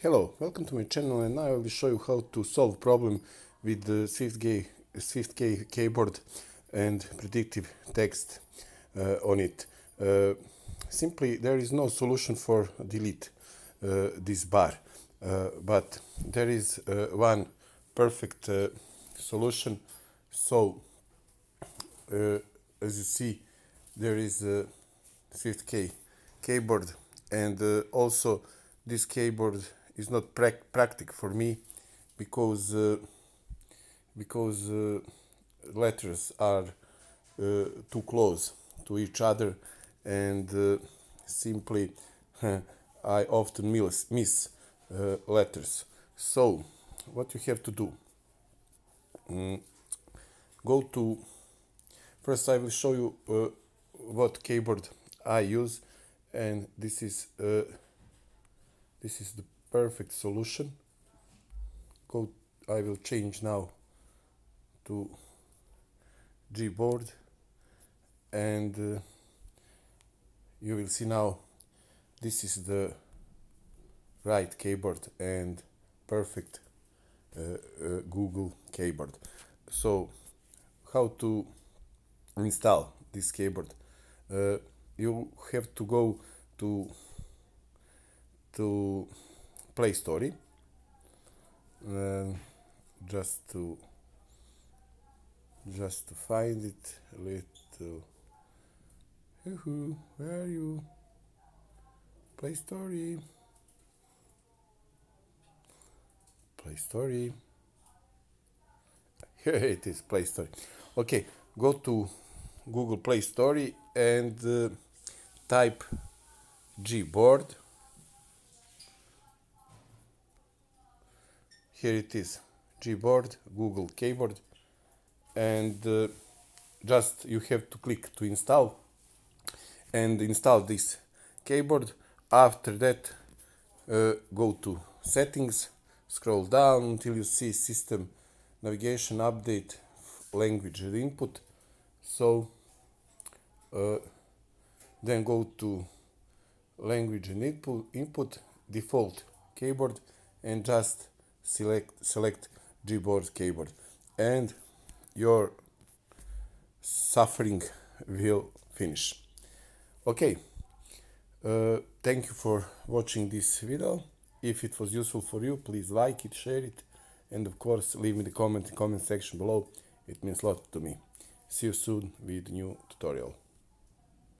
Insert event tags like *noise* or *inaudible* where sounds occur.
Hello, welcome to my channel and now I will show you how to solve problem with the SwiftKey keyboard and predictive text uh, on it. Uh, simply there is no solution for delete uh, this bar uh, but there is uh, one perfect uh, solution so as you see there is a SwiftKey keyboard and also this keyboard is not pra practical for me because uh, because uh, letters are uh, too close to each other and uh, simply *laughs* I often miss, miss uh, letters. So what you have to do? Mm, go to first I will show you what keyboard I use and this is this is the perfect solution. Go I will change now to Gboard and uh, you will see now this is the right keyboard and perfect uh, uh, Google keyboard. So how to install this keyboard? Uh, you have to go to to Play Store uh, just to just to find it a little where are you? Play story. Play story. *laughs* Here it is Play story. Okay go to Google Play story and uh, type Gboard here it is. Gboard Google keyboard and uh, just you have to click to install and install this keyboard. After that uh, go to settings scroll down until you see system navigation update language input. So uh, then go to language and input, input default keyboard and just select select Gboard keyboard. And your suffering will finish. Okay. Uh, thank you for watching this video. If it was useful for you please like it share it. And of course leave me the comment in the comment section below. It means a lot to me. See you soon with new tutorial